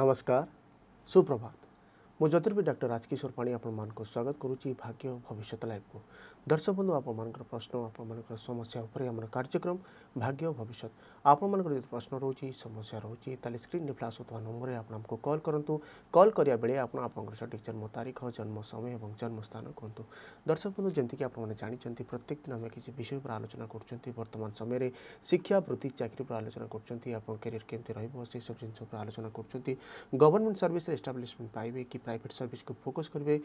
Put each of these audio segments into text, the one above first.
नमस्कार सुप्रभात ମୁଁ ଜ୍ୟୋତିର୍ବି ଡକ୍ଟର ରାଜକିଶୋର ପାଣି ଆପଣମାନଙ୍କୁ ସ୍ୱାଗତ କରୁଛି ଭାଗ୍ୟ ଭବିଷ୍ୟତ ଲାଇଭକୁ ଦର୍ଶକ ବନ୍ଧୁ ଆପଣମାନଙ୍କର ପ୍ରଶ୍ନ ଆପଣମାନଙ୍କର ସମସ୍ୟା ଉପରେ ଆମର କାର୍ଯ୍ୟକ୍ରମ ଭାଗ୍ୟ ଭବିଷ୍ୟତ ଆପଣମାନଙ୍କର ଯଦି ପ୍ରଶ୍ନ ରହୁଛି ସମସ୍ୟା ରହୁଛି ତାହେଲେ ସ୍କ୍ରିନ୍ରେ ଫ୍ଲାସ୍ ହେଉଥିବା ନମ୍ବରରେ ଆପଣ ଆମକୁ କଲ୍ କରନ୍ତୁ କଲ୍ କରିବା ବେଳେ ଆପଣ ଆପଣଙ୍କର ସଠିକ୍ ଜନ୍ମ ତାରିଖ ଜନ୍ମ ସମୟ ଏବଂ ଜନ୍ମସ୍ଥାନ କୁହନ୍ତୁ ଦର୍ଶକ ବନ୍ଧୁ ଯେମିତିକି ଆପଣମାନେ ଜାଣିଛନ୍ତି ପ୍ରତ୍ୟେକ ଦିନ ଆମେ କିଛି ବିଷୟ ଉପରେ ଆଲୋଚନା କରୁଛନ୍ତି ବର୍ତ୍ତମାନ ସମୟରେ ଶିକ୍ଷା ବୃତ୍ତି ଚାକିରି ଉପରେ ଆଲୋଚନା କରୁଛନ୍ତି ଆପଣଙ୍କ କ୍ୟାରିୟର କେମିତି ରହିବ ସେସବୁ ଜିନିଷ ଉପରେ ଆଲୋଚନା କରୁଛନ୍ତି ଗଭର୍ଣ୍ଣମେଣ୍ଟ ସର୍ଭିସରେ ଏଷ୍ଟାବ୍ଲିଶମେଣ୍ଟ ପାଇବେ କି प्राइट सर्विस को फोकस करेंगे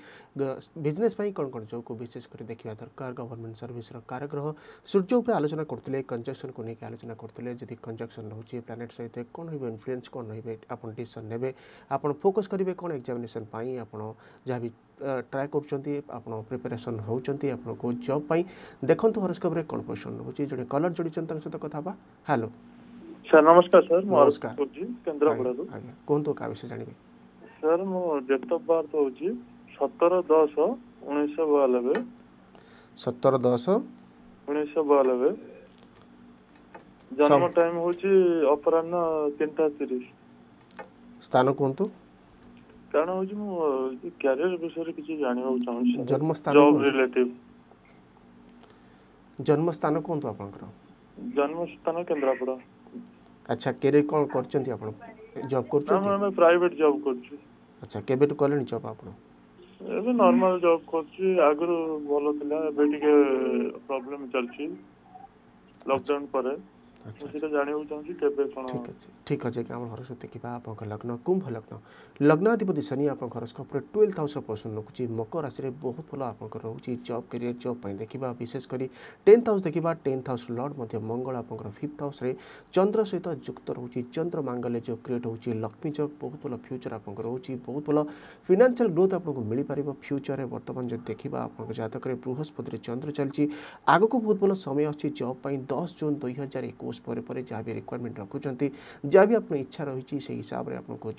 बिजनेस कौन कौन जो को विशेषकर देखा दरकार गवर्नमेंट सर्विस कारग्रह सूर्य आलोचना करते कंजक्शन को लेकिन आलोचना करते जी कंजक्शन रोचे प्लानेट सहित कौन रही है इनफ्लुएंस कौन रही है आप डिशन ने आपड़ फोकस करेंगे कौन एक्जामेसन आप ट्राए कर प्रिपेरेसन हो जब देखते हरस्कोप कौन क्वेश्चन रोज जो कलर जोड़ सहित कथा हेलो सर नमस्कार सर नमस्कार जी केंद्र कौन तो का विषय जानवे ସାର୍ ମୋ ଡେଟ୍ ଅଫ୍ ବାର୍ଥ ହେଉଛି ସତର ଦଶ ଉଣେଇଶହ ବୟାନବେ ସତର ଦଶ ଉଣେଇଶହ ବୟାନବେ ଜନ୍ମ ଟାଇମ୍ ହେଉଛି ଅପରାହ୍ନ ତିନିଟା ତିରିଶ ସ୍ଥାନ କୁହନ୍ତୁ କାରଣ ହେଉଛି ମୁଁ କ୍ୟାରିୟର ବିଷୟରେ କିଛି ଜାଣିବାକୁ ଚାହୁଁଛି ଜନ୍ମ ଜବ୍ ରିଲେଟିଭ୍ ଜନ୍ମସ୍ଥାନ କୁହନ୍ତୁ ଆପଣଙ୍କର ଜନ୍ମସ୍ଥାନ କେନ୍ଦ୍ରାପଡ଼ା ଆଚ୍ଛା କ୍ୟାରିୟର କ'ଣ କରିଛନ୍ତି ଆପଣ ଜବ୍ କରୁଛନ୍ତି ଆମେ ପ୍ରାଇଭେଟ୍ ଜବ୍ କରୁଛୁ আচ্ছা কেবেটু କଲେଣି ଜବ୍ ଆପଣ ଏବେ ନର୍ମାଲ ଜବ୍ କରୁଛି ଆଗରୁ ଭଲ ଥିଲା ଏବେ ଟିକେ ପ୍ରୋବ୍ଲେମ୍ ଚାଲିଛି ଲକଡାଉନ ପରେ ଆଚ୍ଛା ମୁଁ ଜାଣିବାକୁ ଚାହୁଁଛି କେବେ କ'ଣ ଠିକ୍ ଅଛି ଠିକ୍ ଅଛି ଆଜ୍ଞା ଆମ ହରସ୍କୋପ୍ ଦେଖିବା ଆପଣଙ୍କ ଲଗ୍ନ କୁମ୍ଭ ଲଗ୍ନ ଲଗ୍ନାଧିପତି ଶନି ଆପଣଙ୍କ ହରସ୍କୋପ୍ ଉପରେ ଟୁଏଲ୍ଥ ହାଉସ୍ର ପସନ୍ଦ ରଖୁଛି ମକର ରାଶିରେ ବହୁତ ଭଲ ଆପଣଙ୍କର ରହୁଛି ଜବ୍ କ୍ୟାରିୟର୍ ଜବ୍ ପାଇଁ ଦେଖିବା ବିଶେଷ କରି ଟେନ୍ଥ ହାଉସ୍ ଦେଖିବା ଟେନ୍ଥ ହାଉସ୍ ଲର୍ଡ଼ ମଧ୍ୟ ମଙ୍ଗଳ ଆପଣଙ୍କର ଫିଫ୍ଥ ହାଉସ୍ରେ ଚନ୍ଦ୍ର ସହିତ ଯୁକ୍ତ ରହୁଛି ଚନ୍ଦ୍ର ମାଙ୍ଗଲ୍ୟ ଯୋଗ କ୍ରିଏଟ୍ ହେଉଛି ଲକ୍ଷ୍ମୀ ଯୋଗ ବହୁତ ଭଲ ଫ୍ୟୁଚର୍ ଆପଣଙ୍କର ରହୁଛି ବହୁତ ଭଲ ଫିନାନ୍ସିଆଲ୍ ଗ୍ରୋଥ୍ ଆପଣଙ୍କୁ ମିଳିପାରିବ ଫ୍ୟୁଚର୍ରେ ବର୍ତ୍ତମାନ ଯଦି ଦେଖିବା ଆପଣଙ୍କ ଜାତକରେ ବୃହସ୍ପତିରେ ଚନ୍ଦ୍ର ଚାଲିଛି ଆଗକୁ ବହୁତ ଭଲ ସମୟ ଅଛି ଜବ୍ ପାଇଁ ଦଶ ଜୁନ୍ ଦୁଇ ହଜାର ଏକୋଇଶ সপৰৰ পৰা যাৱে ৰিকোয়ারমেন্ট ৰখুচନ୍ତି যাৱে আপোনাৰ ইচ্ছা ৰৈছি সেই হিচাপৰে আপোনাক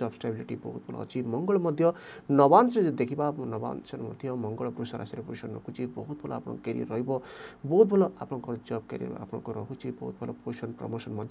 জব ষ্টেבילটি বহুত ভাল হ'ব মংগল মধ্য নৱানছ দেখিবা নৱানছৰ মধ্য মংগল পুৰুষৰ আছৰি পুৰুষৰ ৰখুচি বহুত ভাল আপোনাৰ কেৰিয়াৰ ৰৈব বহুত ভাল আপোনাৰ জব কেৰিয়াৰ আপোনাক ৰখুচি বহুত ভাল পজিশন প্ৰমোচন মধ্য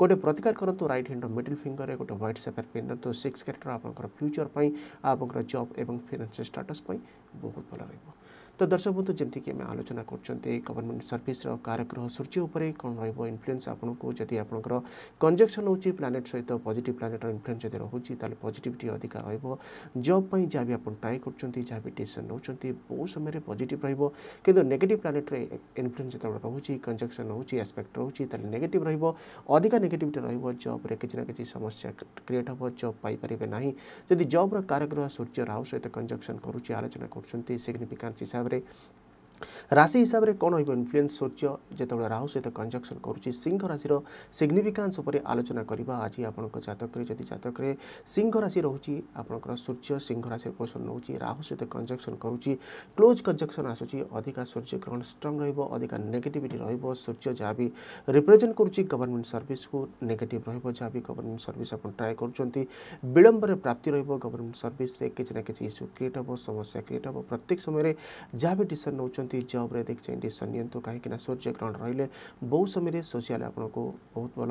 গটে প্ৰতিকাৰ কৰাত ৰাইট হেণ্ডৰ মিডল ফিংগৰ এটো হোৱাইট সেপৰ পিনৰ তো 6 ক্যারেক্টৰ আপোনাৰ ফিউচাৰ পাই আপোনাৰ জব এবং ফিনান্সিয়াল ষ্টেটাস পাই বহুত ভাল হ'ব तो दर्शक बंधु जमीक आम आलोचना करते गवर्नमेंट सर्विस कारग्रह सूर्य पर कौन रनफ्लुएंस आपको जब आप कंजक्शन हो प्लानेट सहित पजिट प्लानेट इनफ्लुएंस जब रोचे तो पजिटिट अधिक रोज जहाँ भी आप ट्राए कर डिशन नौ बहुत समय पजिट रु नेगेट प्लानेट्रे इनफ्लुएंस जो रोचे कंजक्शन हो एसपेक्ट रोचे नेगेट रधिका नेगेटिट रोज जब्रे कि ना कि समस्या क्रिएट हम जब पारे ना जब जब्र कारग्रह सूर्य राहु सहित कंजक्शन करुच्च आलोचना करग्निफिकान्स हिसाब से sobre ରାଶି ହିସାବରେ କ'ଣ ରହିବ ଇନଫ୍ଲୁଏନ୍ସ ସୂର୍ଯ୍ୟ ଯେତେବେଳେ ରାହୁ ସହିତ କଞ୍ଜକ୍ସନ୍ କରୁଛି ସିଂହ ରାଶିର ସିଗ୍ନିଫିକାନ୍ସ ଉପରେ ଆଲୋଚନା କରିବା ଆଜି ଆପଣଙ୍କ ଜାତକରେ ଯଦି ଜାତକରେ ସିଂହ ରାଶି ରହୁଛି ଆପଣଙ୍କର ସୂର୍ଯ୍ୟ ସିଂହ ରାଶିର ପୋଷଣ ନେଉଛି ରାହୁ ସହିତ କଞ୍ଜକ୍ସନ୍ କରୁଛି କ୍ଲୋଜ୍ କଞ୍ଜକ୍ସନ୍ ଆସୁଛି ଅଧିକା ସୂର୍ଯ୍ୟଗ୍ରହଣ ଷ୍ଟ୍ରଙ୍ଗ୍ ରହିବ ଅଧିକା ନେଗେଟିଭିଟି ରହିବ ସୂର୍ଯ୍ୟ ଯାହା ବି ରିପ୍ରେଜେଣ୍ଟ କରୁଛି ଗଭର୍ଣ୍ଣମେଣ୍ଟ ସର୍ଭିସକୁ ନେଗେଟିଭ୍ ରହିବ ଯାହା ବି ଗଭର୍ଣ୍ଣମେଣ୍ଟ ସର୍ଭିସ୍ ଆପଣ ଟ୍ରାଏ କରୁଛନ୍ତି ବିଳମ୍ବରେ ପ୍ରାପ୍ତି ରହିବ ଗଭର୍ଣ୍ଣମେଣ୍ଟ ସର୍ଭିସରେ କିଛି ନା କିଛି ଇସ୍ୟୁ କ୍ରିଏଟ୍ ହେବ ସମସ୍ୟା କ୍ରିଏଟ୍ ହେବ ପ୍ରତ୍ୟେକ ସମୟରେ ଯାହା ବି ଡିସିସନ୍ ନେଉଛନ୍ତି କରୁଛନ୍ତି ଜବ୍ରେ ଦେଖିଛନ୍ତି ସନିୟନ୍ତୁ କାହିଁକିନା ସୂର୍ଯ୍ୟଗ୍ରହଣ ରହିଲେ ବହୁତ ସମୟରେ ସୋସିଆଲ ଆପଣଙ୍କୁ ବହୁତ ଭଲ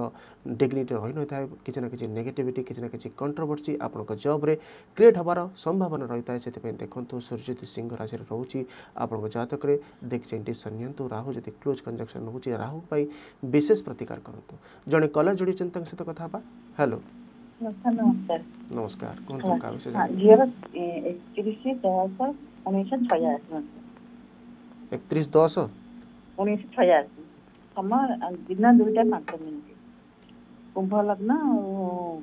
ଡିଗ୍ନିଟି ରହିନଥାଏ କିଛି ନା କିଛି ନେଗେଟିଭିଟି କିଛି ନା କିଛି କଣ୍ଟ୍ରୋଭର୍ସି ଆପଣଙ୍କ ଜବ୍ରେ କ୍ରିଏଟ୍ ହେବାର ସମ୍ଭାବନା ରହିଥାଏ ସେଥିପାଇଁ ଦେଖନ୍ତୁ ସୂର୍ଯ୍ୟ ଯଦି ସିଂହ ରାଶିରେ ରହୁଛି ଆପଣଙ୍କ ଜାତକରେ ଦେଖିଛନ୍ତି ସନିୟନ୍ତୁ ରାହୁ ଯଦି କ୍ଲୋଜ୍ କଞ୍ଜକ୍ସନ୍ ରହୁଛି ରାହୁ ପାଇଁ ବିଶେଷ ପ୍ରତିକାର କରନ୍ତୁ ଜଣେ କଲର ଯୋଡ଼ିଛନ୍ତି ତାଙ୍କ ସହିତ କଥା ହେବା ହ୍ୟାଲୋ ନମସ୍କାର କୁହନ୍ତୁ କାହା ବିଷୟରେ ଝିଅର ଏକତିରିଶ ଦଶ ଉଣେଇଶହ ଛୟାଅଶୀ একত্রিশ দশ উনিশশো ছয়াশি সময় দিন দুইটা পাঁচ মিনিট কুম্ভ লগ্ন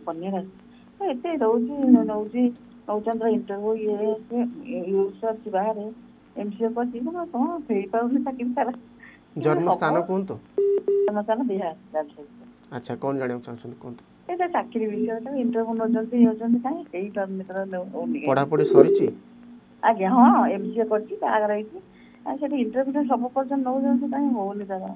কন্যা রাশি ଏତେ ରହୁଛି ନେଉଛି ନେଉଛନ୍ତି ଇଣ୍ଟରଭ୍ୟୁ ଇଏ ୟୁସ୍ ଅଛି ବାହାରେ ଏମ୍ସିଏ କରିଛି କିନ୍ତୁ କ'ଣ ଫେରିପାରୁନି ଚାକିରି ସାରା ଜନ୍ମସ୍ଥାନ କୁହନ୍ତୁ ଜନ୍ମସ୍ଥାନ ବିହାର ଆଚ୍ଛା କ'ଣ ଜାଣିବାକୁ ଚାହୁଁଛନ୍ତି କୁହନ୍ତୁ ଏଇଟା ଚାକିରି ବିଷୟରେ ଇଣ୍ଟରଭ୍ୟୁ ନେଉଛନ୍ତି ନେଉଛନ୍ତି କାହିଁ ସେଇ ପଢ଼ାପଢ଼ି ସରିଛି ଆଜ୍ଞା ହଁ ଏମ୍ସିଏ କରିଛି ବାହାଘର ହେଇଛି ସେଠି interview ସବୁ ପର୍ଯ୍ୟନ୍ତ ନଉଛନ୍ତି କାହିଁ ହଉନି ତାର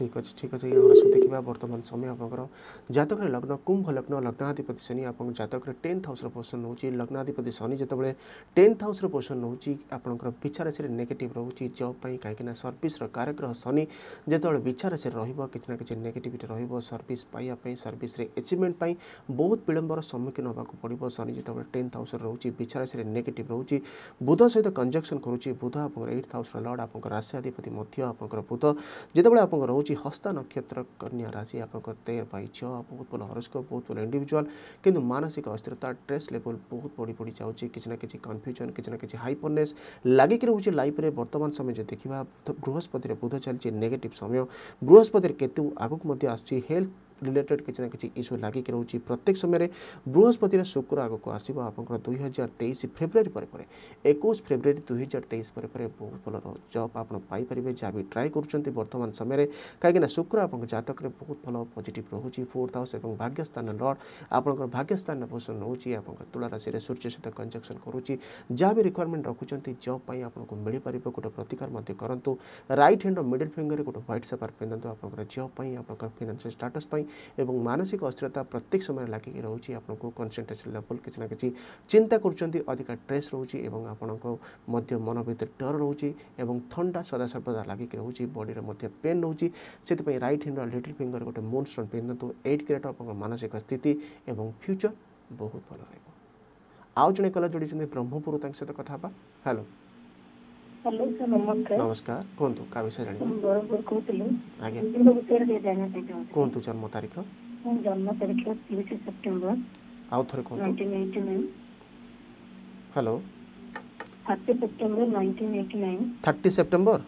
ठीक अच्छे ठीक अच्छे यहाँ देखा बर्तमान समय आप जतक लग्न कुंभ लग्न लग्नाधिपति शनि आप जतक टेन्थ हाउस पोसन हो लग्नाधिपति शनि जिते टेन्थ हाउस पोसन हो आपंकर विचार राशि नेगेट रोचे जब कहीं सर्विस कारग्रह शनि जिते विचार राशि रहा कि नेगेटिट रर्विस पाइबा सर्विस एचिवमेंट बहुत विलंबर सम्मुखीन होगा पड़ो शनि जो टेन्थ हाउस रोचे विचार नेगेट रोचे बुध सहित कंजक्शन करुच्चे बुध आप एट्थ हाउस लर्ड आप राशि अधिपति आप बुध जिते आप रोचे हूँ हस्ता नक्षत्र कन्या राशि आप तेयर पाई छ बहुत भल हरस्क बहुत भल इंडिजुआल कि मानसिक अस्थिरता ट्रेस लेवल बहुत बढ़ी बढ़ी जाऊँच किसी ना कि कन्फ्यूजन किसी ना कि हाइपरने लगे कि रोचे लाइफ में बर्तमान समय जो देखा तो बृहस्पति बुध चलिए नेगेटिव समय बृहस्पति केतु आगक आस हेल्थ ରିଲେଟେଡ଼୍ କିଛି ନା କିଛି ଇସ୍ୟୁ ଲାଗିକି ରହୁଛି ପ୍ରତ୍ୟେକ ସମୟରେ ବୃହସ୍ପତିର ଶୁକ୍ର ଆଗକୁ ଆସିବ ଆପଣଙ୍କର ଦୁଇ ହଜାର ତେଇଶ ଫେବୃଆରୀ ପରେ ପରେ ଏକୋଇଶ ଫେବୃଆରୀ ଦୁଇ ହଜାର ତେଇଶ ପରେ ପରେ ବହୁତ ଭଲ ଜବ୍ ଆପଣ ପାଇପାରିବେ ଯାହା ବି ଟ୍ରାଏ କରୁଛନ୍ତି ବର୍ତ୍ତମାନ ସମୟରେ କାହିଁକିନା ଶୁକ୍ର ଆପଣଙ୍କ ଜାତକରେ ବହୁତ ଭଲ ପଜିଟିଭ୍ ରହୁଛି ଫୋର୍ଥ ହାଉସ୍ ଏବଂ ଭାଗ୍ୟସ୍ଥାନ ଲର୍ଡ଼ ଆପଣଙ୍କର ଭାଗ୍ୟସ୍ଥାନ ପୋଷଣ ନେଉଛି ଆପଣଙ୍କର ତୁଳା ରାଶିରେ ସୂର୍ଯ୍ୟ ସହିତ କଞ୍ଜକ୍ସନ୍ କରୁଛି ଯାହା ବି ରିକ୍ୱାରମେଣ୍ଟ ରଖୁଛନ୍ତି ଜବ୍ ପାଇଁ ଆପଣଙ୍କୁ ମିଳିପାରିବ ଗୋଟେ ପ୍ରତିକାର ମଧ୍ୟ କରନ୍ତୁ ରାଇଟ୍ ହ୍ୟାଣ୍ଡ ଓ ମିଡ଼ିଲ୍ ଫିଙ୍ଗରରେ ଗୋଟେ ହ୍ୱାଇଟ୍ ସେପାର ପିନ୍ଧନ୍ତୁ ଆପଣଙ୍କର ଜବ୍ ପାଇଁ ଆପଣଙ୍କର ଫିନାନ୍ସିଆଲ ଷ୍ଟାଟସ୍ ପାଇଁ এবং ମାନସିକ ଅସ୍ଥିରତା ପ୍ରତ୍ୟେକ ସମୟରେ ଲାଗିକି ରହୁଛି ଆପଣଙ୍କୁ କନସେଣ୍ଟ୍ରେସନ୍ ଲେଭଲ୍ କିଛି ନା କିଛି ଚିନ୍ତା କରୁଛନ୍ତି ଅଧିକା ଷ୍ଟ୍ରେସ୍ ରହୁଛି ଏବଂ ଆପଣଙ୍କ ମଧ୍ୟ ମନ ଭିତରେ ଡର ରହୁଛି ଏବଂ ଥଣ୍ଡା ସଦାସର୍ବଦା ଲାଗିକି ରହୁଛି ବଡ଼ିରେ ମଧ୍ୟ ପେନ୍ ରହୁଛି ସେଥିପାଇଁ ରାଇଟ୍ ହ୍ୟାଣ୍ଡର ଲିଟିଲ୍ ଫିଙ୍ଗର ଗୋଟେ ମୁନ୍ ଷ୍ଟୋନ୍ ପିନ୍ଧନ୍ତୁ ଏଇଟ୍ ଗ୍ରେଟ୍ ଆପଣଙ୍କ ମାନସିକ ସ୍ଥିତି ଏବଂ ଫ୍ୟୁଚର୍ ବହୁତ ଭଲ ରହିବ ଆଉ ଜଣେ କଲା ଯୋଡ଼ିଛନ୍ତି ବ୍ରହ୍ମପୁର ତାଙ୍କ ସହିତ କଥା ହେବା ହ୍ୟାଲୋ ହ୍ୟାଲୋ ସାର୍ ନମସ୍କାର ନମସ୍କାର କୁହନ୍ତୁ କା ବିଷୟରେ ଜାଣିବେ ବରପୁର କହୁଥିଲି ଆଜ୍ଞା ମୋ ବିଷୟରେ ଟିକେ ଜାଣିବା ପାଇଁ ଚାହୁଁଛି କୁହନ୍ତୁ ଜନ୍ମ ତାରିଖ ମୋ ଜନ୍ମ ତାରିଖ ତିରିଶ ସେପ୍ଟେମ୍ବର ଆଉ ଥରେ କୁହନ୍ତୁ nineteen eighty nine hello thirty September nineteen eighty nine thirty September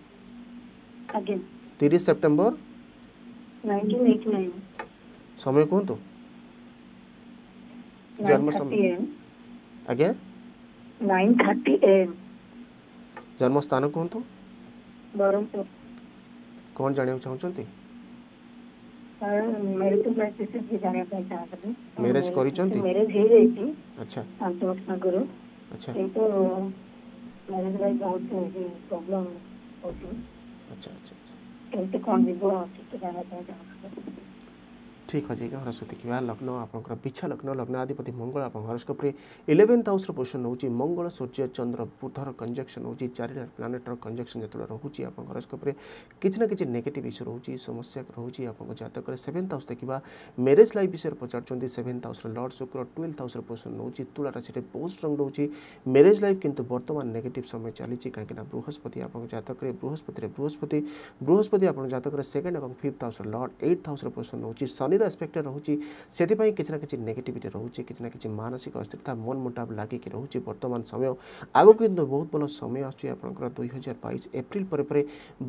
ଆଜ୍ଞା ତିରିଶ ସେପ୍ଟେମ୍ବର ନାଇନଟିନ୍ ଏଇଟି ନାଇନ୍ ସମୟ କୁହନ୍ତୁ ଜନ୍ମ ସମୟ ଆଜ୍ଞା ନାଇନ୍ ଥାର୍ଟି ଏମ୍ ଜନ୍ମ ସ୍ଥାନ କୁହନ୍ତୁ ବ୍ରହ୍ମପୁର କ'ଣ ଜାଣିବାକୁ ଚାହୁଁଛନ୍ତି ମ୍ୟାରେଜ କରିଛନ୍ତି ମ୍ୟାରେଜ ହେଇଯାଇଛି ଆଚ୍ଛା ପାଞ୍ଚ ବର୍ଷ ଆଗରୁ ଆଚ୍ଛା କିନ୍ତୁ ମ୍ୟାରେଜ ପାଇଁ ବହୁତ ପ୍ରୋବ୍ଲେମ୍ ହେଉଛି ଆଚ୍ଛା ଆଚ୍ଛା କେମିତି କ'ଣ ଯିବ ଟିକେ ଜାଣିବା ପାଇଁ ଚାହୁଁଥିଲି ଠିକ୍ ଅଛି ଆଜ୍ଞା ସରସ୍ୱତୀ କିମ୍ବା ଲଗ୍ନ ଆପଣଙ୍କର ପିଛା ଲଗ୍ନ ଲଗ୍ନାଧିପତି ମଙ୍ଗଳ ଆପଣଙ୍କ ହରସ୍କୋପ୍ରେ ଇଲେଭେନ୍ଥ ହାଉସ୍ର ପୋଜିସନ୍ ହେଉଛି ମଙ୍ଗଳ ସୂର୍ଯ୍ୟ ଚନ୍ଦ୍ର ବୁଧର କଞ୍ଜକ୍ସନ୍ ହେଉଛି ଚାରିଟା ପ୍ଲାନେଟ୍ର କଞ୍ଜକ୍ସନ୍ ଯେତେବେଳେ ରହୁଛି ଆପଣଙ୍କ ହରସ୍କୋପ୍ରେ କିଛି ନା କିଛି ନେଗେଟିଭ୍ ଇସ୍ୟୁ ରହୁଛି ସମସ୍ୟା ରହୁଛି ଆପଣଙ୍କ ଜାତକରେ ସେଭେନ୍ଥ ହାଉସ୍ ଦେଖିବା ମ୍ୟାରେଜ୍ ଲାଇଫ୍ ବିଷୟରେ ପଚାରୁଛନ୍ତି ସେଭେନ୍ଥ ହାଉସ୍ର ଲର୍ଡ଼ ଶୁକ୍ର ଟୁଏଲ୍ଥ ହାଉସ୍ର ପୋଜିସନ୍ ରହୁଛି ତୁଳା ରାଶିରେ ବହୁତ ଷ୍ଟ୍ରଙ୍ଗ ରହୁଛି ମ୍ୟାରେଜ୍ ଲାଇଫ୍ କିନ୍ତୁ ବର୍ତ୍ତମାନ ନେଗେଟିଭ୍ ସମୟ ଚାଲିଛି କାହିଁକିନା ବୃହସ୍ପତି ଆପଣଙ୍କ ଜାତକରେ ବୃହସ୍ପତିରେ ବୃହସ୍ପତି ବୃହସ୍ପତି ଆପଣଙ୍କ ଜାତକରେ ସେକେଣ୍ଡ ଏବଂ ଫିଫ୍ଥ ହାଉସ୍ର ଲର୍ଡ଼ ଏଇଟ୍ ହାଉସ୍ର ପୋଜିସନ୍ ରହୁଛି ଶନିର विभिन्न एस्पेक्ट रोचे से किसी ना कि नेगेटिविट रोचे कि ना कि मानसिक अस्थिरता मन मुटाव लगे रोचे बर्तमान समय आगे कि बहुत भल समय आस हजार बैस एप्रिल पर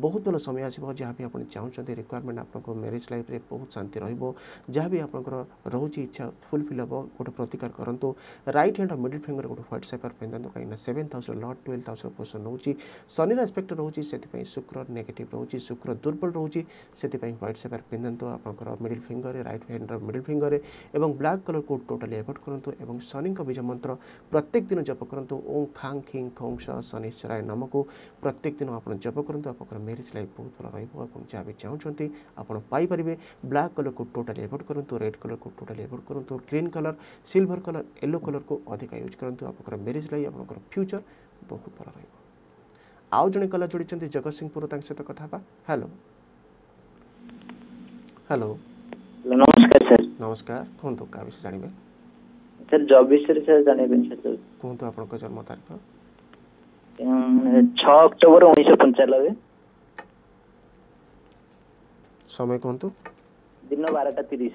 बहुत भल समय आसा भी आप चाहते रिक्वयरमेंट आप मेरेज लाइफ में बहुत शांति रहा भी आपंकर रोचे इच्छा फुलफिल हम गोटे प्रतिकार करूँ रईट हैंड और मिडिल फिंगर गोटे ह्वैट सेपर पिंधा कहीं सेवेन थाउस लड ट्वेल्व थाउस पोषण नौकर शनि एस्पेक्ट रोचे से शुक्र नेगेट रोचे शुक्र दुर्बल रोचे से ह्वैट सेपर पिंधा आप मिडिल फिंगर ରାଇଟ୍ ହ୍ୟାଣ୍ଡର ମିଡିଲ୍ ଫିଙ୍ଗରରେ ଏବଂ ବ୍ଲାକ୍ କଲର୍କୁ ଟୋଟାଲି ଆଭଏଡ଼୍ କରନ୍ତୁ ଏବଂ ଶନିଙ୍କ ବୀଜ ମନ୍ତ୍ର ପ୍ରତ୍ୟେକ ଦିନ ଜପ କରନ୍ତୁ ଓଁ ଖାଂ ଖିଂ ଖୋଂ ସ ଶନିଶ୍ୱରାୟ ନାମକୁ ପ୍ରତ୍ୟେକ ଦିନ ଆପଣ ଜପ କରନ୍ତୁ ଆପଣଙ୍କର ମ୍ୟାରେଜ୍ ଲାଇଫ୍ ବହୁତ ଭଲ ରହିବ ଏବଂ ଯାହା ବି ଚାହୁଁଛନ୍ତି ଆପଣ ପାଇପାରିବେ ବ୍ଲାକ୍ କଲର୍କୁ ଟୋଟାଲି ଆଭଏଡ଼୍ କରନ୍ତୁ ରେଡ୍ କଲର୍କୁ ଟୋଟାଲି ଆଭଏଡ଼୍ କରନ୍ତୁ green colour silver colour yellow କଲର୍କୁ ଅଧିକା ୟୁଜ୍ କରନ୍ତୁ ଆପଣଙ୍କର ମ୍ୟାରେଜ୍ ଲାଇଫ୍ ଆପଣଙ୍କର ଫ୍ୟୁଚର୍ ବହୁତ ଭଲ ରହିବ ଆଉ ଜଣେ କଲର୍ ଯୋଡ଼ିଛନ୍ତି ଜଗତସିଂହପୁର ତାଙ୍କ ସହିତ କଥା ହେବା ହ୍ୟାଲୋ ହ୍ୟାଲୋ ନମସ୍କାର ସାର୍ ନମସ୍କାର କୁହନ୍ତୁ କାହା ବିଷୟରେ ଜାଣିବେ ସାର୍ ଜବ୍ ବିଷୟରେ ସାର୍ ଜାଣିବା ପାଇଁ ସାର୍ କୁହନ୍ତୁ ଆପଣଙ୍କ ଜନ୍ମ ତାରିଖ ଛଅ ଅକ୍ଟୋବର ଉଣେଇଶହ ପଞ୍ଚାନବେ ସମୟ କୁହନ୍ତୁ ଦିନ ବାରଟା ତିରିଶ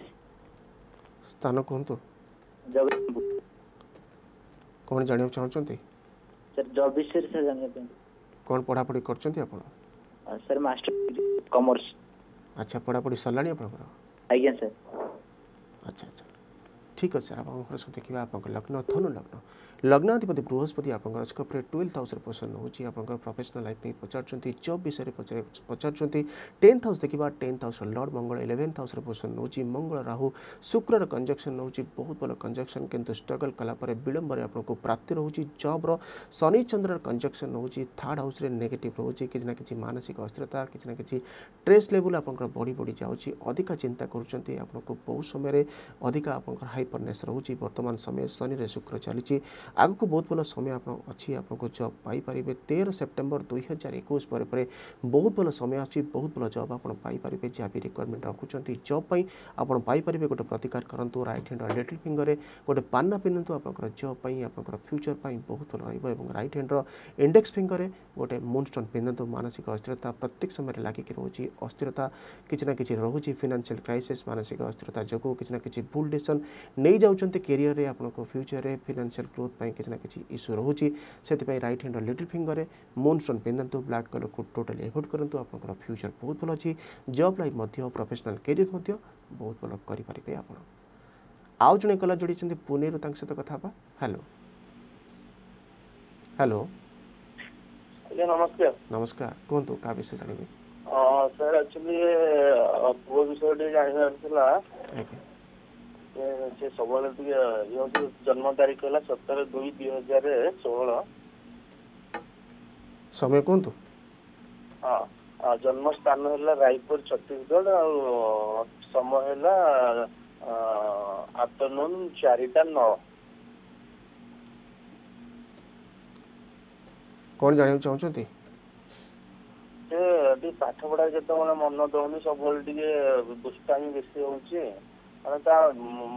ସ୍ଥାନ କୁହନ୍ତୁ ଜଗତସିଂହପୁର କ'ଣ ଜାଣିବାକୁ ଚାହୁଁଛନ୍ତି ସାର୍ ଜବ୍ ବିଷୟରେ ସାର୍ ଜାଣିବା ପାଇଁ କ'ଣ ପଢ଼ାପଢ଼ି କରୁଛନ୍ତି ଆପଣ ସାର୍ ମାଷ୍ଟର କମର୍ସ ଆଚ୍ଛା ପଢ଼ାପଢ଼ି ସରିଲାଣି ଆପଣଙ୍କର Ahí en ठीक अच्छे आप देखिए आप लग्न धन लग्न लग्नाधिपति बृहस्पति आप ट्वेल्थ हाउस पोजन रोचे आप प्रफेसनाल लाइफ नहीं पचारब विषय पचार टेन्थ हाउस देखिए tenth house lord Mangal eleventh house position नौ मंगल राहु शुक्र कंजक्शन रोचे बहुत भल कंजक्शन कितना स्ट्रगल कला विलंबर आपको प्राप्ति रोचे जब्र शनिचंद्र कंजक्शन रोचे थार्ड हाउस नेगेट रोचे किसी ना कि मानसिक अस्थिरता किसी ना कि स्ट्रेस लेवल आप बढ़ी बढ़ी जाऊँगी अधिका चिंता करुँच बहुत समय अधिका आप प्रिपेरनेस रोच बर्तमान समय शनि शुक्र चली आग को बहुत भल समय अच्छी आप जब पाइपर तेरह सेप्टेम्बर दुई हजार एक पर बहुत भल समय अच्छी बहुत भल जब आपर जहाँ भी रिक्वयरमेंट रखुच्च जब्पी आपरेंगे गोटे प्रतिकार करूँ रईट हेड लिटिल फिंगर में गोटे पाना पिंधु आप जब आप फ्यूचर पर बहुत भल रही है रईट हैंड रंडेक्स फिंगर में गोटे मुनस्टोन पिंधतु मानसिक अस्थिरता प्रत्येक समय लगिक रोचे अस्थिरता किसी ना कि रोचे फिनान्सील क्राइसीस् मानसिक अस्थिरता जो कि भूल डिशन ନେଇଯାଉଛନ୍ତି କେରିୟରରେ ଆପଣଙ୍କ ଫ୍ୟୁଚରରେ ଫିନାନ୍ସିଆଲ୍ ଗ୍ରୋଥ୍ ପାଇଁ କିଛି ନା କିଛି ଇସ୍ୟୁ ରହୁଛି ସେଥିପାଇଁ ରାଇଟ୍ ହ୍ୟାଣ୍ଡର ଲିଟିଲ୍ ଫିଙ୍ଗରରେ ମୁନ୍ ଷ୍ଟୋନ୍ ପିନ୍ଧନ୍ତୁ ବ୍ଲାକ୍ କଲର୍କୁ ଟୋଟାଲି ଏଭୋଏଡ଼୍ କରନ୍ତୁ ଆପଣଙ୍କର ଫ୍ୟୁଚର୍ ବହୁତ ଭଲ ଅଛି ଜବ୍ ଲାଇଫ୍ ମଧ୍ୟ ପ୍ରଫେସନାଲ୍ କେରିୟର ମଧ୍ୟ ବହୁତ ଭଲ କରିପାରିବେ ଆପଣ ଆଉ ଜଣେ କଲା ଯୋଡ଼ିଛନ୍ତି ପୁନେରୁ ତାଙ୍କ ସହିତ କଥା ହେବା ହ୍ୟାଲୋ ହ୍ୟାଲୋ ନମସ୍କାର ନମସ୍କାର କୁହନ୍ତୁ କାହା ବିଷୟ ଜାଣିବେ ସାର୍ ଆକ୍ଚୁଆଲି ପୁଅ ବିଷୟରେ ଟିକେ ଜାଣିବାର ଥିଲା ଆଜ୍ଞା ସେ ସବୁବେଳେ ଟିକେ ଯେହେତୁ ଜନ୍ମ ତାରିଖ ହେଲା ସତର ଦୁଇ ଦୁଇ ହଜାର ଷୋହଳ ସମୟ କୁହନ୍ତୁ ହଁ ଜନ୍ମ ସ୍ଥାନ ହେଲା ରାୟପୁର ଛତିଶଗଡ଼ ଆଉ ସମୟ ହେଲା ଆଫଟରନୁନ୍ ଚାରିଟା ନଅ କଣ ଜାଣିବାକୁ ଚାହୁଁଛନ୍ତି ସେ ପାଠ ପଢା ଯେତେବେଳେ ମନ ଦଉନି ସବୁବେଳେ ଟିକେ ହିଁ ବେଶୀ ହଉଛି ମାନେ ତା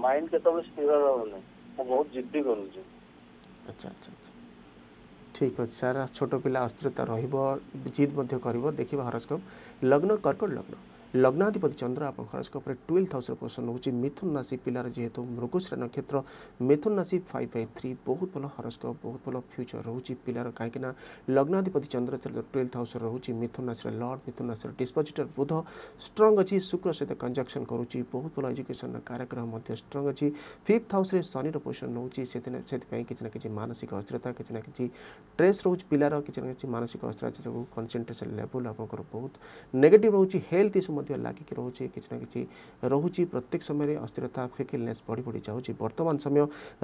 ମାଇଣ୍ଡ କେତେବେଳେ ସ୍ଥିର ରହୁନି ମୁଁ ବହୁତ ଜିଦ୍ଦି କରୁଛି ଆଚ୍ଛା ଆଚ୍ଛା ଆଚ୍ଛା ଠିକ୍ ଅଛି ସାର୍ ଛୋଟ ପିଲା ଅସ୍ଥିରତା ରହିବ ଜିଦ୍ ମଧ୍ୟ କରିବ ଦେଖିବା ହରସ୍କୋପ୍ ଲଗ୍ନ କର୍କଟ ଲଗ୍ନ ଲଗ୍ନାଧିପତି ଚନ୍ଦ୍ର ଆପଣଙ୍କ ହରସ୍କୋପରେ ଟୁଏଲ୍ଥ ହାଉସ୍ର ପୋଜିସନ୍ ରହୁଛି ମିଥୁନ ରାଶି ପିଲାର ଯେହେତୁ ମୃଗୁଶ୍ରା ନକ୍ଷତ୍ର ମିଥୁନ ରାଶି ଫାଇଭ୍ ବାଇ ଥ୍ରୀ ବହୁତ ଭଲ ହରସ୍କୋପ ବହୁତ ଭଲ ଫ୍ୟୁଚର୍ ରହୁଛି ପିଲାର କାହିଁକିନା ଲଗ୍ନାଧିପତି ଚନ୍ଦ୍ର ଟୁଏଲ୍ଥ ହାଉସ୍ରେ ରହୁଛି ମିଥୁନ ରାଶିର ଲର୍ଡ଼ ମିଥୁନ ରାଶିର ଡିସ୍ପୋଜିଟର୍ ବୁଧ ଷ୍ଟ୍ରଙ୍ଗ ଅଛି ଶୁକ୍ର ସହିତ କଞ୍ଜକ୍ସନ୍ କରୁଛି ବହୁତ ଭଲ ଏଜୁକେସନ୍ର କାରଗ୍ରହ ମଧ୍ୟ ଷ୍ଟ୍ରଙ୍ଗ ଅଛି ଫିଫ୍ଥ ହାଉସ୍ରେ ଶନିର ପୋଜିସନ୍ ରହୁଛି ସେଥି ସେଥିପାଇଁ କିଛି ନା କିଛି ମାନସିକ ଅସ୍ଥିରତା କିଛି ନା କିଛି ଟ୍ରେସ୍ ରହୁଛି ପିଲାର କିଛି ନା କିଛି ମାନସିକ ଅସ୍ଥିରତା ସବୁ କନସେନ୍ଟ୍ରେସନ୍ ଲେଭଲ୍ ଆପଣଙ୍କର ବହୁତ ନେଗେଟିଭ୍ ରହୁଛି ହେଲ୍ଥ ଇସ୍ୟୁ ମଧ୍ୟ ଲାଗିକି ରହୁଛି କିଛି ନା କିଛି ରହୁଛି ପ୍ରତ୍ୟେକ ସମୟରେ ଅସ୍ଥିରତା ଫିକିଲନେସ୍ ବଢ଼ି ବଢ଼ି ଯାଉଛି ବର୍ତ୍ତମାନ ସମୟ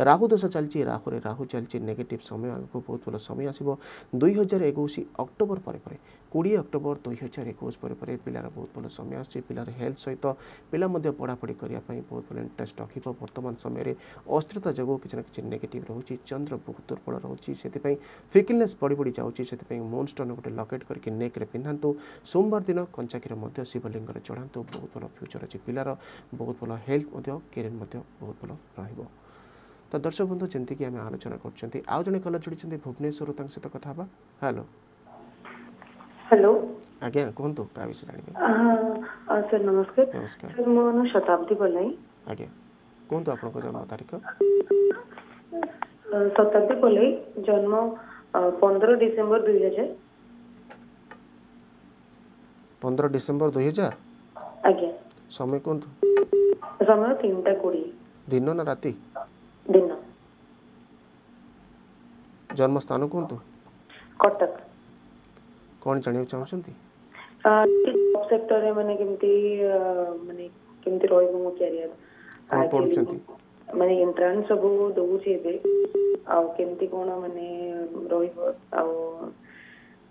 ରାହୁ ଦୋଷ ଚାଲିଛି ରାହୁରେ ରାହୁ ଚାଲିଛି ନେଗେଟିଭ୍ ସମୟ ଆଗକୁ ବହୁତ ଭଲ ସମୟ ଆସିବ ଦୁଇ ହଜାର ଏକୋଇଶ ଅକ୍ଟୋବର ପରେ ପରେ କୋଡ଼ିଏ ଅକ୍ଟୋବର ଦୁଇ ହଜାର ଏକୋଇଶ ପରେ ପରେ ପିଲାର ବହୁତ ଭଲ ସମୟ ଆସୁଛି ପିଲାର ହେଲ୍ଥ ସହିତ ପିଲା ମଧ୍ୟ ପଢ଼ାପଢ଼ି କରିବା ପାଇଁ ବହୁତ ଭଲ ଇଣ୍ଟରେଷ୍ଟ ରଖିବ ବର୍ତ୍ତମାନ ସମୟରେ ଅସ୍ଥିରତା ଯୋଗୁଁ କିଛି ନା କିଛି ନେଗେଟିଭ୍ ରହୁଛି ଚନ୍ଦ୍ର ବହୁତ ଦୁର୍ବଳ ରହୁଛି ସେଥିପାଇଁ ଫିକିଲନେସ୍ ବଢ଼ି ବଢ଼ି ଯାଉଛି ସେଥିପାଇଁ ମୁନ୍ ଷ୍ଟୋନ୍ ଗୋଟେ ଲକେଟ୍ କରିକି ନେକ୍ରେ ପିନ୍ଧାନ୍ତୁ ସୋମବାର ଦିନ କଞ୍ଚାକ୍ଷୀର ମଧ୍ୟ ଶିବଲିଙ୍ଗ ରଙ୍ଗରେ ଚଢ଼ାନ୍ତୁ ବହୁତ ଭଲ ଫ୍ୟୁଚର୍ ଅଛି ପିଲାର ବହୁତ ଭଲ ହେଲ୍ଥ ମଧ୍ୟ କେରିୟର୍ ମଧ୍ୟ ବହୁତ ଭଲ ରହିବ ତ ଦର୍ଶକ ବନ୍ଧୁ ଯେମିତିକି ଆମେ ଆଲୋଚନା କରୁଛନ୍ତି ଆଉ ଜଣେ କଲର୍ ଯୋଡ଼ିଛନ୍ତି ଭୁବନେଶ୍ୱରରୁ ତାଙ୍କ ସହିତ କଥା ହେବା ହ୍ୟାଲୋ ହ୍ୟାଲୋ ଆଜ୍ଞା କୁହନ୍ତୁ କାହା ବିଷୟରେ ଜାଣିବେ ସାର୍ ନମସ୍କାର ନମସ୍କାର ମୋ ନାଁ ଶତାବ୍ଦୀ ପଲାଇ ଆଜ୍ଞା କୁହନ୍ତୁ ଆପଣଙ୍କ ଜନ୍ମ ତାରିଖ ଶତାବ୍ଦୀ ପଲାଇ ଜନ୍ମ ପନ୍ଦର ଡିସେମ୍ବର ଦୁଇ ହଜାର ପନ୍ଦର ଡିସେମ୍ବର ଦୁଇ ହଜାର ଆଜ୍ଞା ସମୟ କୁହନ୍ତୁ ସମୟ ତିନିଟା କୋଡ଼ିଏ ଦିନ ନା ରାତି ଦିନ ଜନ୍ମସ୍ଥାନ କୁହନ୍ତୁ କଟକ କ'ଣ ଜାଣିବାକୁ ଚାହୁଁଛନ୍ତି ସେକ୍ଟରରେ ମାନେ କେମିତି ମାନେ କେମିତି ରହିବ ମୋ କ୍ୟାରିୟର କ'ଣ ପଢୁଛନ୍ତି ମାନେ ଏଣ୍ଟ୍ରାନ୍ସ ସବୁ ଦଉଛି ଏବେ ଆଉ କେମିତି କ'ଣ ମାନେ ରହିବ ଆଉ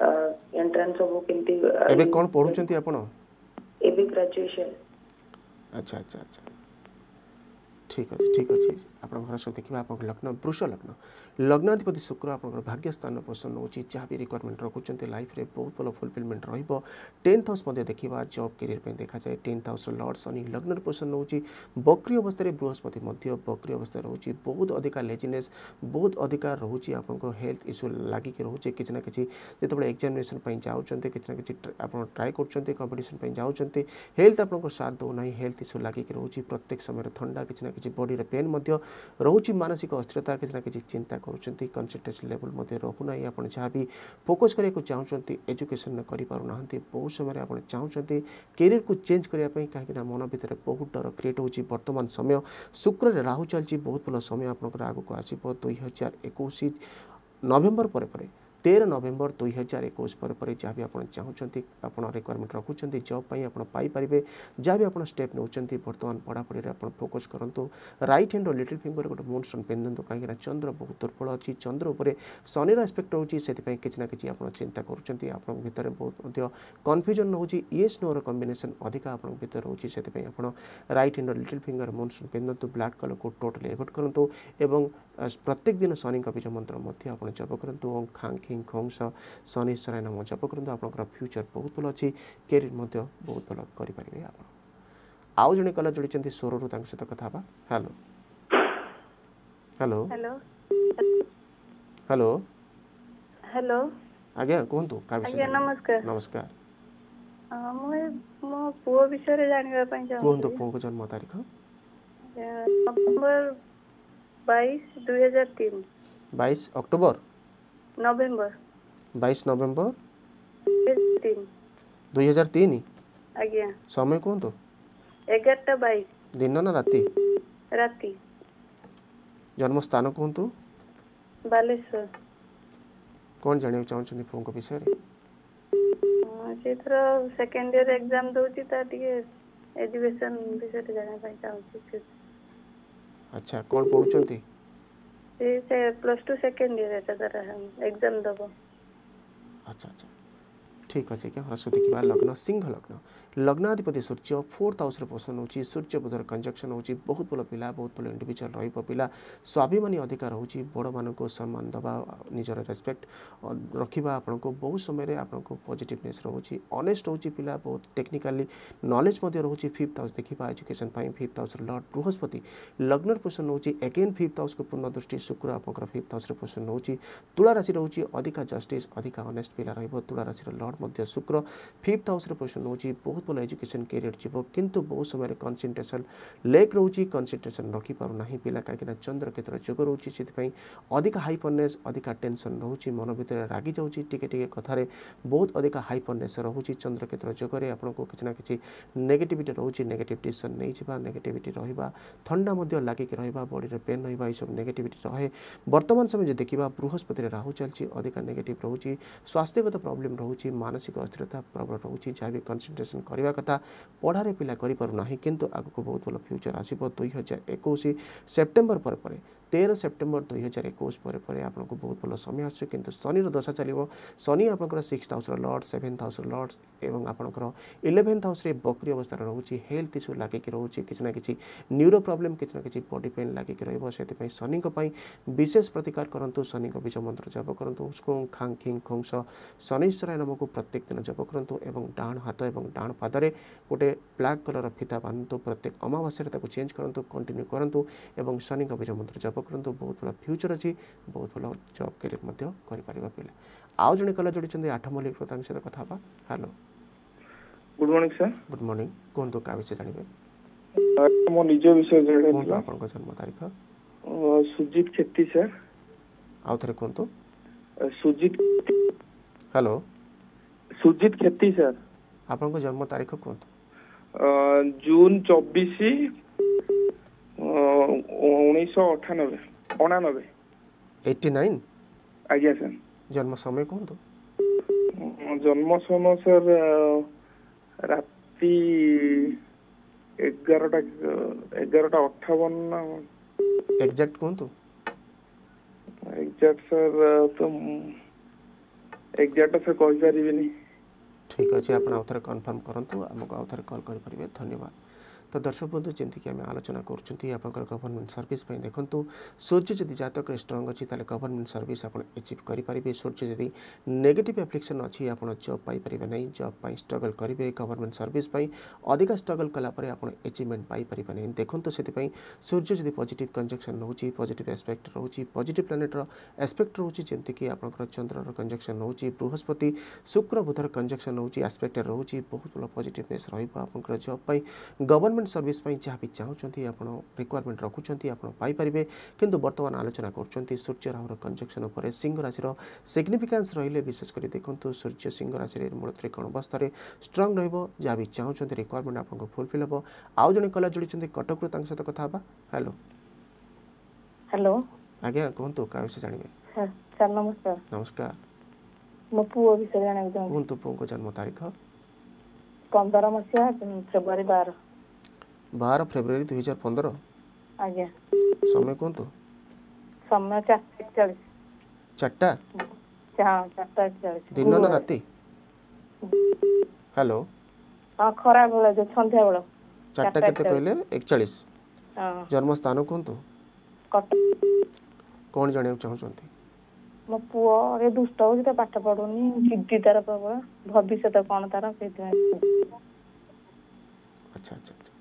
ଏଣ୍ଟ୍ରାନ୍ସ ସବୁ କେମିତି ଏବେ କ'ଣ ପଢୁଛନ୍ତି ଆପଣ ଏବେ ଗ୍ରାଜୁଏସନ୍ ଆଚ୍ଛା ଆଚ୍ଛା ଆଚ୍ଛା ঠিক আছে ঠিক আছে আপনার ঘর সব দেখবা আপনার লগ্ন বৃষ লগ্ন লগ্নাধিপতি শুক্র আপনার ভাগ্যস্থান পোষণ নেଉଛି যা বি রিকোয়ারমেন্ট রাখুন লাইফে বহু ভাল ফুলফিলমেন্ট রহব টেন্থ হাউস দেখা জব ক্যারিয়ার দেখা যায় টেন্থ হাউসর লর্ড শনি লগ্নর পোষণ নেଉଛି বক্রি অবস্থায় বৃহস্পতি বক্রি অবস্থায় রয়েছে বহুত অধিকা লেজিনেস বহুত অধিকা রয়েছে আপনার হেলথ ইস্যু লাগিকি রয়েছে কিছু না কিছু যেতবে এক্সামিনেসন যাচ্ছেন কিছু না কিছু আপনার ট্রাই করছেন কম্পিটিশন যাচ্ছেন হেলথ আপনার সাথ দেউনা হেলথ ইস্যু লাগিকি রয়েছে প্রত্যেক সময় থা কিছু না কিছু ରହୁଛି ବଡ଼ିରେ ପେନ୍ ମଧ୍ୟ ରହୁଛି ମାନସିକ ଅସ୍ଥିରତା କିଛି ନା କିଛି ଚିନ୍ତା କରୁଛନ୍ତି କନସେନ୍ଟ୍ରେସନ୍ ଲେଭଲ୍ ମଧ୍ୟ ରହୁନାହିଁ ଆପଣ ଯାହା ବି ଫୋକସ୍ କରିବାକୁ ଚାହୁଁଛନ୍ତି ଏଜୁକେସନ୍ କରିପାରୁନାହାନ୍ତି ବହୁତ ସମୟରେ ଆପଣ ଚାହୁଁଛନ୍ତି କ୍ୟାରିୟରକୁ ଚେଞ୍ଜ କରିବା ପାଇଁ କାହିଁକିନା ମନ ଭିତରେ ବହୁତ ଡର କ୍ରିଏଟ୍ ହେଉଛି ବର୍ତ୍ତମାନ ସମୟ ଶୁକ୍ରରେ ରାହୁ ଚାଲିଛି ବହୁତ ଭଲ ସମୟ ଆପଣଙ୍କର ଆଗକୁ ଆସିବ ଦୁଇ ହଜାର ଏକୋଇଶ ନଭେମ୍ବର ପରେ ପରେ ତେର ନଭେମ୍ବର ଦୁଇ ହଜାର ଏକୋଇଶ ପରେ ପରେ ଯାହା ବି ଆପଣ ଚାହୁଁଛନ୍ତି ଆପଣ ରିକ୍ୱାରମେଣ୍ଟ ରଖୁଛନ୍ତି ଜବ୍ ପାଇଁ ଆପଣ ପାଇପାରିବେ ଯାହା ବି ଆପଣ ଷ୍ଟେପ୍ ନେଉଛନ୍ତି ବର୍ତ୍ତମାନ ପଢ଼ାପଢ଼ିରେ ଆପଣ ଫୋକସ୍ କରନ୍ତୁ ରାଇଟ୍ ହ୍ୟାଣ୍ଡ ଓ ଲିଟିଲ୍ ଫିଙ୍ଗର ଗୋଟେ ମୁନ୍ ଷ୍ଟୋନ୍ ପିନ୍ଧନ୍ତୁ କାହିଁକିନା ଚନ୍ଦ୍ର ବହୁତ ଦୁର୍ବଳ ଅଛି ଚନ୍ଦ୍ର ଉପରେ ଶନିର ଆସ୍ପେକ୍ଟ ରହୁଛି ସେଥିପାଇଁ କିଛି ନା କିଛି ଆପଣ ଚିନ୍ତା କରୁଛନ୍ତି ଆପଣଙ୍କ ଭିତରେ ବହୁତ ମଧ୍ୟ କନଫ୍ୟୁଜନ୍ ରହୁଛି ଇଏସ୍ ନୋର କମ୍ବିନେସନ୍ ଅଧିକା ଆପଣଙ୍କ ଭିତରେ ରହୁଛି ସେଥିପାଇଁ ଆପଣ ରାଇଟ୍ ହ୍ୟାଣ୍ଡ ଓ ଲିଟିଲ୍ ଫିଙ୍ଗର ମୁନ୍ ଷ୍ଟୋନ୍ ପିନ୍ଧନ୍ତୁ ବ୍ଲାକ୍ କଲର୍କୁ ଟୋଟାଲି ଏଭୋଏଡ଼ କରନ୍ତୁ ଏବଂ शनिज मन्त्र বাইশ দুই হাজার তিন বাইশ অক্টোবর নভেম্বর বাইশ নভেম্বর তিন দুই হাজার তিন আজ্ঞা সময় কুহନ୍ତୁ এগারোটা বাইশ দিন না রাতে রাতে জন্মস্থান কুহন্তু ବାଲେଶ୍ୱର କ'ଣ ଜାଣିବାକୁ ଚାହୁଁଛନ୍ତି ପୁଅଙ୍କ ବିଷୟରେ ସେଇଥର ସେକେଣ୍ଡ ଇୟର ଏକ୍ଜାମ ଦେଉଛି ତା ଟିକେ ଏଜୁକେସନ ବିଷୟରେ ଜାଣିବା ପାଇଁ ଚାହୁଁଛି ଆଚ୍ଛା କ'ଣ ପଢ଼ୁଛନ୍ତି ସେ ପ୍ଲସ୍ ଟୁ ସେକେଣ୍ଡ ଇୟର୍ ଏଟା ଦ୍ୱାରା ଏକ୍ଜାମ୍ ଦେବ ଆଚ୍ଛା ଆଚ୍ଛା ঠিক অছে আজ্ঞা হ্রাস দেখা লগ্ন সিংহ লগ্ন লগ্নাধিপতি সূর্য ফোর্থ হাউসে পোষণ হচ্ছে সূর্য বুধর কনজকশন হচ্ছে বহুত ভাল পিলা বহুত ভাল ইন্ডিভিজুয়াল রহব পিলা স্বাভিমানী অধিকার হচ্ছে বড় মানুষ সম্মান দেওয়া নিজের রেসপেক্ট রক্ষা আপনার বহু সময় আপনার পজিটিভনেস রয়েছে অনেস্ট হচ্ছে পিলা বহুত টেকনিকালি নলেজ রয়েছে ফিফ্থ হাউস দেখা এজুকেশন ফিফ্থ হাউসের লর্ড বৃহস্পতি লগ্নর পোষণ হচ্ছে এগেন ফিফ্থ হাউসকে পূর্ণ দৃষ্টি শুক্র আপনার ফিফ্থ হাউসে পোষণ হচ্ছে তুলা রাশি রয়েছে অধিকা জষ্টিস অধিকা অনেস্ট পিলা রহব তুলা রাশির lord part Shukra fifth house position रोज बहुत भल एजुकेशन कैरियर जीव कि बहुत समय कनसेनट्रेसन लेक रोज कनसेंट्रेसन रखी पार ना पिला कहीं चंद्र क्षेत्र जोग रोचे अधिक हाइपरनेस अधिका टेनसन रोच मन भितर रागि टी टे कथार बहुत अधिक हाइपरनेस रोच चंद्र क्षेत्र जग जोगे आपको किसी ना कि नेगेटिविट रोज नेगेट डिशन नहीं नेगेटिट रहा थंडा लगिक रहा बड़ी में पेन रही सब नेगेटिट रहे बर्तमान समय जो देखा बृहस्पति राहु चलती अधिक नेगेट रोचे स्वास्थ्यगत प्रोब्लेम रोचे ମାନସିକ ଅସ୍ଥିରତା ପ୍ରବଳ ରହୁଛି ଯାହା ବି କନସେନଟ୍ରେସନ କରିବା କଥା ପଢ଼ାରେ ପିଲା କରିପାରୁନାହିଁ କିନ୍ତୁ ଆଗକୁ ବହୁତ ଭଲ ଫ୍ୟୁଚର ଆସିବ ଦୁଇହଜାର ଏକୋଇଶ ସେପ୍ଟେମ୍ବର ପରେ ପରେ तेह्र सेप्टेम्बर दुई हजार एकै बहुत भल समय आसु शनि शनिर दशा चाहिँ शनि आपण सिक्स हाउस र लर्ड्स सेभेन्थ हाउस र एवं हो आपलेभेन्थ हाउस बकरी अवस्था रुचि हेल्थ इस्यु किछ प्रोब्लेम कि बडी पेन लाग शनि विशेष प्रतिकार गरु शनिज मन्त्र जब कुङ खाङखिङ खुङस शनिश्रय नाम प्रत्येक दिन जप गरौँ एवं डाण हात एवं डाण गोटे ब्ल्याक कलर फिता बन्धु प्रत्येक अमावास्यारको चेन्ज गरौँ कन्टिन्यू गरौँ एवं शनिङ्को बिज मन्त्र जप ଗର୍ବ କରନ୍ତୁ ବହୁତ ଭଲ ଫ୍ୟୁଚର୍ ଅଛି ବହୁତ ଭଲ ଜବ୍ କ୍ୟାରିୟର୍ ମଧ୍ୟ କରିପାରିବା ପିଲା ଆଉ ଜଣେ କଲା ଯୋଡ଼ିଛନ୍ତି ଆଠ ମଲ୍ଲିକ ତାଙ୍କ ସହିତ କଥା ହେବା hello good morning sir good morning କୁହନ୍ତୁ କାହା ବିଷୟ ଜାଣିବେ ମୋ ନିଜ ବିଷୟ ଜାଣିବେ ଆପଣଙ୍କ ଜନ୍ମ ତାରିଖ ସୁଜିତ ଛେତ୍ରୀ ସାର୍ ଆଉ ଥରେ କୁହନ୍ତୁ ସୁଜିତ ହ୍ୟାଲୋ ସୁଜିତ କ୍ଷେତ୍ରୀ ସାର୍ ଆପଣଙ୍କ ଜନ୍ମ ତାରିଖ କୁହନ୍ତୁ ଜୁନ୍ ଚବିଶ উনিশশো অঠানবে অনানবে এইটি নাইন আজ্ঞা স্যার জন্ম সময় কুহতু জন্ম সময় স্যার রাতি এগারোটা এগারোটা অঠাবন না এক্সাক্ট কুহতু এক্সাক্ট স্যার তো এক্সাক্ট স্যার কইপারিবিনি ঠিক আছে আপনি আউথরে কনফর্ম করন্তু আমাকে আউথরে কল করিপারিবে ধন্যবাদ तो दर्शक बंधु जमीक आम आलोचना कर गवर्नमेंट सर्विस देखु सूर्य जदि जतक स्ट्रंग अच्छी तेल गवर्नमेंट सर्विस आप एचिव करेंगे सूर्य जदि नेगेट एफ्लिक्सन अच्छी आप जब पारे ना जब स्ट्रगल करेंगे गवर्नमेंट सर्विस अधिक स्ट्रगल कलापर आप एचिवमेंट पाइपर ना देखो से सूर्य जदि पजिट कंजक्शन रोचे पजिट एस्पेक्ट रोचे पजिट प्लानेटर एस्पेक्ट रोचे जमीक आप चंद्रर कंजक्शन रोचे बृहस्पति शुक्र बुधर कंजक्शन रोचे आस्पेक्ट रोचे बहुत बड़ा पजिटनेस रोक जब गवर्नमेंट गवर्नमेंट सर्विस जहाँ भी चाहूँगी आप रिक्वयरमेंट रखुंट आपारे कि बर्तमान आलोचना कर सूर्य राहुर कंजक्शन उपर सिंह राशि सिग्निफिकांस रे विशेषकर देखूँ सूर्य सिंह राशि मूल त्रिकोण अवस्था स्ट्रंग रहा भी चाहूँ रिक्वयरमेंट आपको फुलफिल हम आउ जन कला जोड़ी कटक रु सहित कथा हाँ हेलो हेलो आज्ञा कहतु क्या विषय जानवे सर नमस्कार नमस्कार मो पुओ विषय जानवे कहतु पुओ को जन्म तारीख पंद्रह मसीहा फेब्रुआरी बारह ବାର ଫେବୃଆରୀ ଦୁଇ ହଜାର ପନ୍ଦର ଆଜ୍ଞା ସମୟ କୁହନ୍ତୁ ସମୟ ଚାରିଟା ଦିନ ନା ରାତି ହ୍ୟାଲୋ ଖରାବେଳ ସନ୍ଧ୍ୟାବେଳ ଚାରିଟା କେତେ କହିଲେ ଏକଚାଳିଶ ଜନ୍ମ ସ୍ଥାନ କୁହନ୍ତୁ କ'ଣ ଜାଣିବାକୁ ଚାହୁଁଛନ୍ତି ମୋ ପୁଅ ରେ ଦୁଷ୍ଟ ହଉଛି ତ ପାଠ ପଢୁନି ଜିଦି ତାର ପ୍ରବଳ ଭବିଷ୍ୟତ କ'ଣ ତାର ସେଇଥିପାଇଁ ଆଚ୍ଛା ଆଚ୍ଛା ଆଚ୍ଛା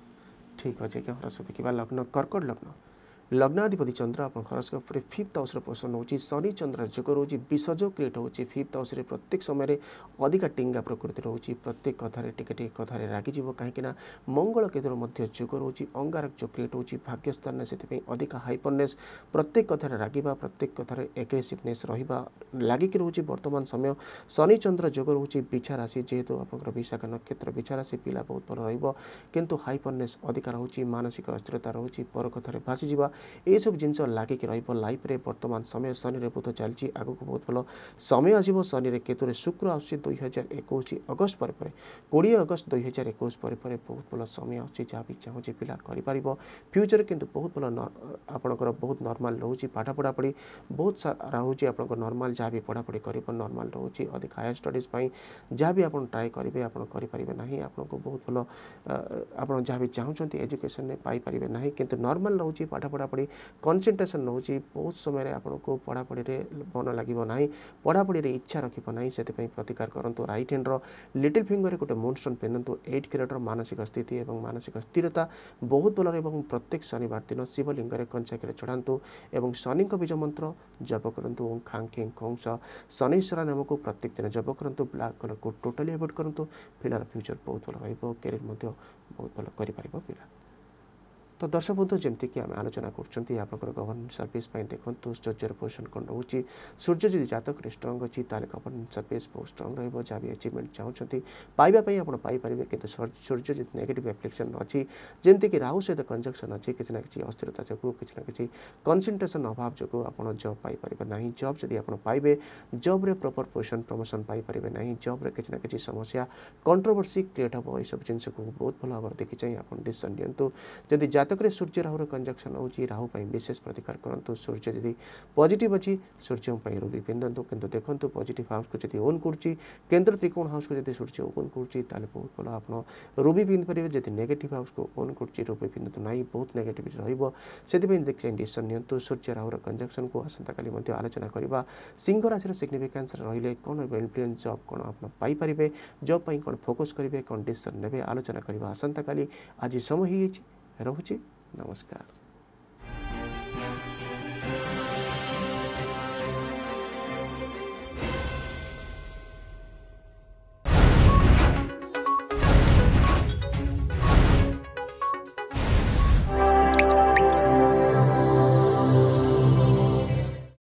ঠিক अच्छे के हरस देखा लग्न कर्कट लग्न लग्नाधिपति चंद्र आपंकर फिफ्थ हाउस पोषण हो शनि चंद्र जोग रोज विषयोग क्रिएट हो फिफ्थ हाउस प्रत्येक समय अधिक टींगा प्रकृति रोचे प्रत्येक कथार टे कथार रागिज कहीं मंगल केतुर जग रोचे अंगारक जो क्रिएट हो भाग्यस्थान से अधिक हाइपरनेस प्रत्येक कथार रागिबा प्रत्येक कथार एग्रेसीवने रहा लगिकी रोचे बर्तमान समय शनि चंद्र जोग रोज विछा राशि जेहेतु आप विशाखा नक्षत्र विछा राशि पिला बहुत भल रु हाइपरनेस अधिक रोचे मानसिक अस्थिरता रोचे पर कथार भाषि ଏଇସବୁ ଜିନିଷ ଲାଗିକି ରହିବ ଲାଇଫ୍ରେ ବର୍ତ୍ତମାନ ସମୟ ଶନିରେ ବୁଧ ଚାଲିଛି ଆଗକୁ ବହୁତ ଭଲ ସମୟ ଆସିବ ଶନିରେ କେତୁରେ ଶୁକ୍ର ଆସୁଛି ଦୁଇ ହଜାର ଏକୋଇଶ ଅଗଷ୍ଟ ପରେ ପରେ କୋଡ଼ିଏ ଅଗଷ୍ଟ ଦୁଇ ହଜାର ଏକୋଇଶ ପରେ ପରେ ବହୁତ ଭଲ ସମୟ ଆସୁଛି ଯାହା ବି ଚାହୁଁଛି ପିଲା କରିପାରିବ ଫ୍ୟୁଚର୍ କିନ୍ତୁ ବହୁତ ଭଲ ଆପଣଙ୍କର ବହୁତ ନର୍ମାଲ୍ ରହୁଛି ପାଠ ପଢ଼ାପଢ଼ି ବହୁତ ରହୁଛି ଆପଣଙ୍କ ନର୍ମାଲ୍ ଯାହା ବି ପଢ଼ାପଢ଼ି କରିବ ନର୍ମାଲ୍ ରହୁଛି ଅଧିକ ହାୟର୍ ଷ୍ଟଡ଼ିଜ୍ ପାଇଁ ଯାହା ବି ଆପଣ ଟ୍ରାଏ କରିବେ ଆପଣ କରିପାରିବେ ନାହିଁ ଆପଣଙ୍କୁ ବହୁତ ଭଲ ଆପଣ ଯାହା ବି ଚାହୁଁଛନ୍ତି ଏଜୁକେସନ୍ରେ ପାଇପାରିବେ ନାହିଁ କିନ୍ତୁ ନର୍ମାଲ୍ ରହୁଛି ପାଠ ପଢ଼ା कन्सेन्ट्रेसन रहेछ बहुत समयमा पढापढीले मन लाग्यो नै पढापढीले इच्छा रकम प्रतिकार कन्डु रइट ह्यान्ड र लिटल फिङ्गरे गए मुनस्टोन पिन्धु एट किरियड मानसिक मनसिक स्थिति मानसिक स्थिरता बहुत भयो प्रत्येक शनिवार दिन शिवलिङ्गले कञ्चा किर चढाँ शनिको बीज मंत्र जप कङ खाङ खे खङ सनिस नाम प्रत्येक दिन जप क्या कलरको टोटाली अभोड गरु पिर फ्यूचर बहुत भयो र क्यारियरमा पहिला ତ ଦର୍ଶକ ବନ୍ଧୁ ଯେମିତିକି ଆମେ ଆଲୋଚନା କରୁଛନ୍ତି ଆପଣଙ୍କର ଗଭର୍ଣ୍ଣମେଣ୍ଟ ସର୍ଭିସ୍ ପାଇଁ ଦେଖନ୍ତୁ ସୂର୍ଯ୍ୟର ପୋଜିସନ୍ କ'ଣ ରହୁଛି ସୂର୍ଯ୍ୟ ଯଦି ଜାତକରେ ଷ୍ଟ୍ରଙ୍ଗ୍ ଅଛି ତାହେଲେ ଗଭର୍ଣ୍ଣମେଣ୍ଟ ସର୍ଭିସ୍ ବହୁତ ଷ୍ଟ୍ରଙ୍ଗ୍ ରହିବ ଯାହା ବି ଆଚିଭମେଣ୍ଟ ଚାହୁଁଛନ୍ତି ପାଇବା ପାଇଁ ଆପଣ ପାଇପାରିବେ କିନ୍ତୁ ସୂର୍ଯ୍ୟ ଯଦି ନେଗେଟିଭ୍ ଆପ୍ଲିକେସନ୍ ଅଛି ଯେମିତିକି ରାହୁ ସହିତ କଞ୍ଜକ୍ସନ୍ ଅଛି କିଛି ନା କିଛି ଅସ୍ଥିରତା ଯୋଗୁଁ କିଛି ନା କିଛି କନ୍ସେନ୍ଟ୍ରେସନ୍ ଅଭାବ ଯୋଗୁଁ ଆପଣ ଜବ୍ ପାଇପାରିବେ ନାହିଁ ଜବ୍ ଯଦି ଆପଣ ପାଇବେ ଜବ୍ରେ ପ୍ରପର୍ ପୋଜିସନ୍ ପ୍ରମୋସନ୍ ପାଇପାରିବେ ନାହିଁ ଜବ୍ରେ କିଛି ନା କିଛି ସମସ୍ୟା କଣ୍ଟ୍ରୋଭର୍ସି କ୍ରିଏଟ୍ ହେବ ଏସବୁ ଜିନିଷକୁ ବହୁତ ଭଲ ଭାବରେ ଦେଖି ଚାହିଁ ଆପଣ ଡିସିସନ୍ ନିଅନ୍ତୁ ଯଦି ଜାତ ଜାତକରେ ସୂର୍ଯ୍ୟ ରାହୁର କଞ୍ଜକ୍ସନ୍ ହେଉଛି ରାହୁ ପାଇଁ ବିଶେଷ ପ୍ରତିକାର କରନ୍ତୁ ସୂର୍ଯ୍ୟ ଯଦି ପଜିଟିଭ୍ ଅଛି ସୂର୍ଯ୍ୟଙ୍କ ପାଇଁ ରୁବି ପିନ୍ଧନ୍ତୁ କିନ୍ତୁ ଦେଖନ୍ତୁ ପଜିଟିଭ୍ ହାଉସ୍କୁ ଯଦି ଓନ୍ କରୁଛି କେନ୍ଦ୍ର ତ୍ରିକୋଣ ହାଉସ୍କୁ ଯଦି ସୂର୍ଯ୍ୟ ଓନ୍ କରୁଛି ତାହେଲେ ବହୁତ ଭଲ ଆପଣ ରୁବି ପିନ୍ଧିପାରିବେ ଯଦି ନେଗେଟିଭ୍ ହାଉସ୍କୁ ଓନ୍ କରୁଛି ରୁବି ପିନ୍ଧନ୍ତୁ ନାହିଁ ବହୁତ ନେଗେଟିଭିଟି ରହିବ ସେଥିପାଇଁ ଦେଖି ଡିସିସନ୍ ନିଅନ୍ତୁ ସୂର୍ଯ୍ୟ ରାହୁର କଞ୍ଜକ୍ସନ୍କୁ ଆସନ୍ତାକାଲି ମଧ୍ୟ ଆଲୋଚନା କରିବା ସିଂହ ରାଶିର ସିଗ୍ନିଫିକାନ୍ସରେ ରହିଲେ କ'ଣ ଇନଫ୍ଲୁଏନ୍ସ ଜବ୍ କ'ଣ ଆପଣ ପାଇପାରିବେ ଜବ୍ ପାଇଁ କ'ଣ ଫୋକସ୍ କରିବେ କ'ଣ ଡିସିସନ୍ ନେବେ ଆଲୋଚନା କରିବା ଆସନ୍ତାକାଲି ଆଜି ସମୟ ହୋଇଯାଇଛି रहुची नमस्कार